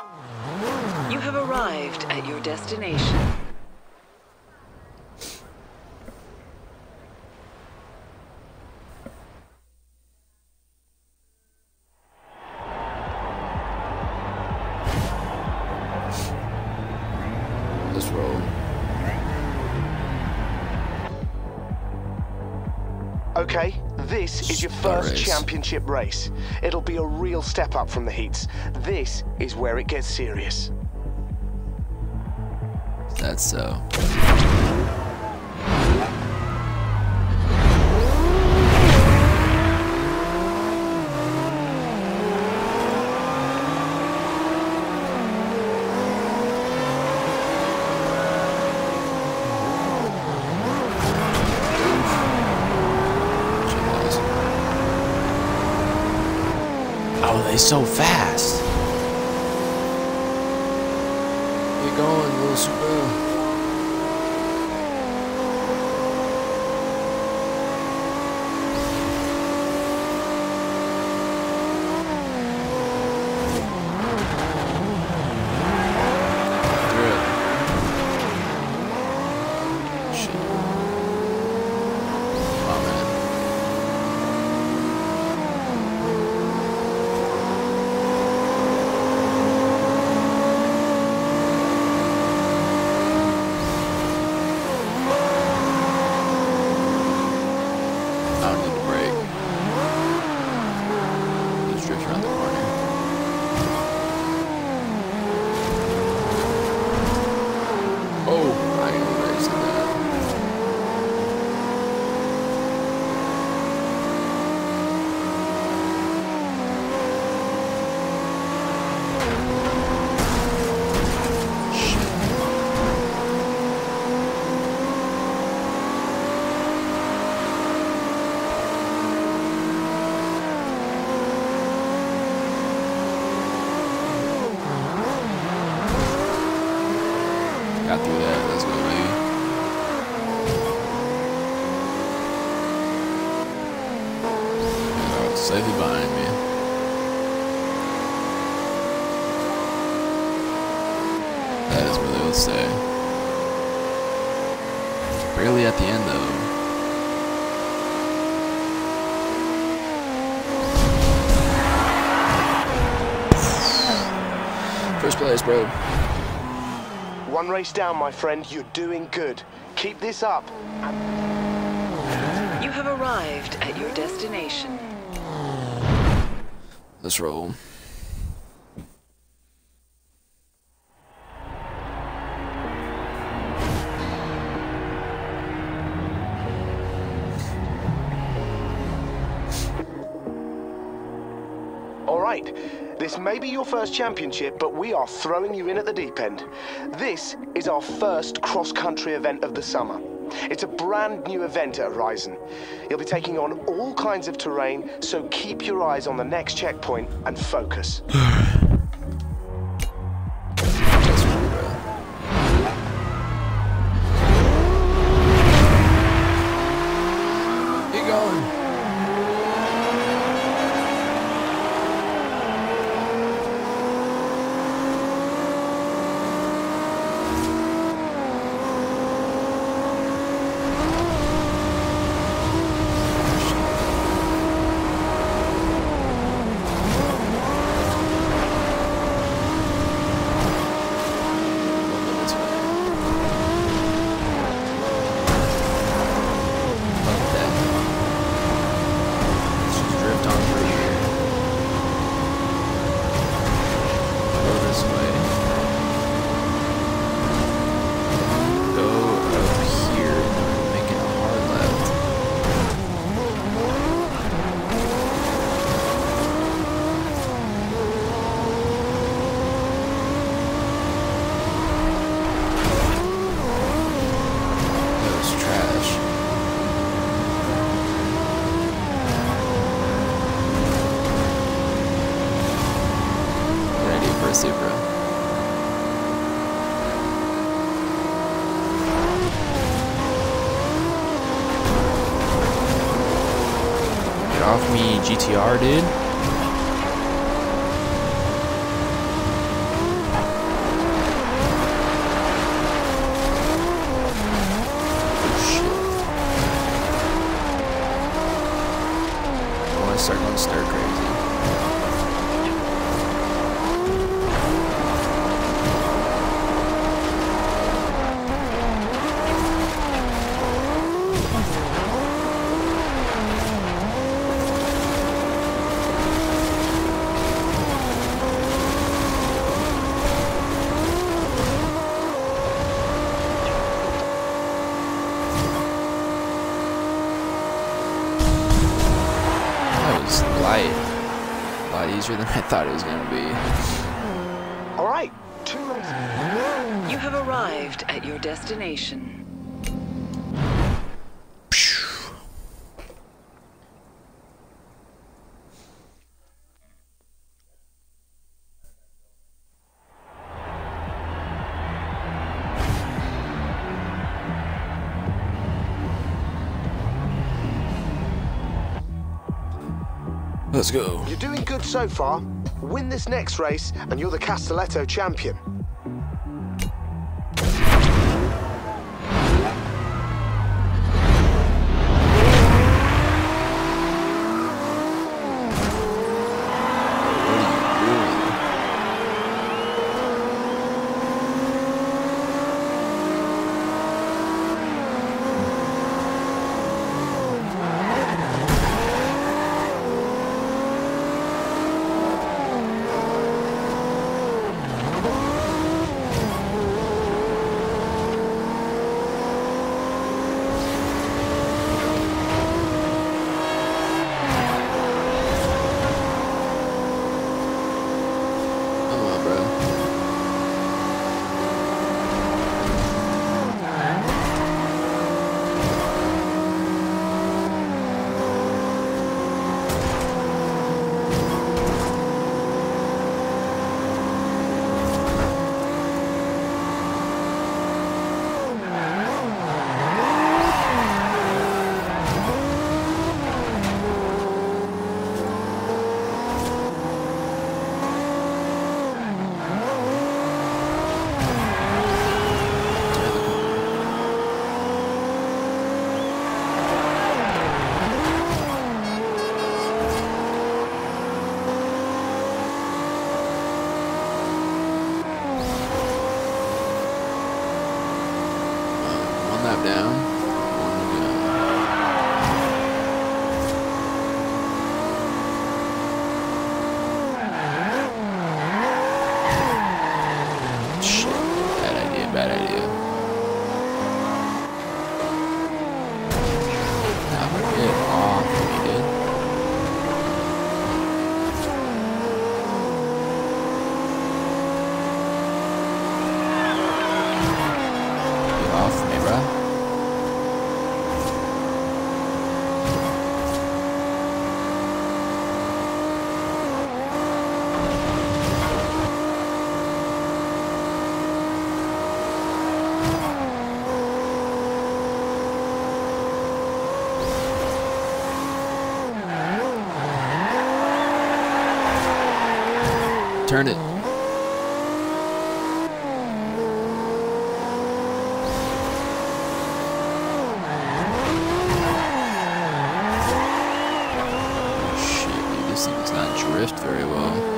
You have arrived at your destination. Let's roll. Okay, this is your first race. championship race. It'll be a real step up from the heats. This is where it gets serious. That's so. They so fast. Get going, little Subaru. Good. Shit. Oh, man. I don't need to brake. Just drift around the corner. Oh, I ain't raising that. Shit. Got through that. Let's go, baby. It's safely behind me. That is what they will say. Barely at the end, though. First place, bro. One race down, my friend. You're doing good. Keep this up. You have arrived at your destination. Let's roll. All right. This may be your first championship, but we are throwing you in at the deep end. This is our first cross-country event of the summer. It's a brand new event at Horizon. You'll be taking on all kinds of terrain, so keep your eyes on the next checkpoint and focus. Let's roll, bro. Keep going. Supra. Get off me, GTR, dude. to start going stir crazy. That was light. A lot easier than I thought it was going to be. All right, two. You have arrived at your destination. Let's go. You're doing good so far. Win this next race, and you're the Castelletto champion. Turn it. Shit, dude, this thing does not drift very well.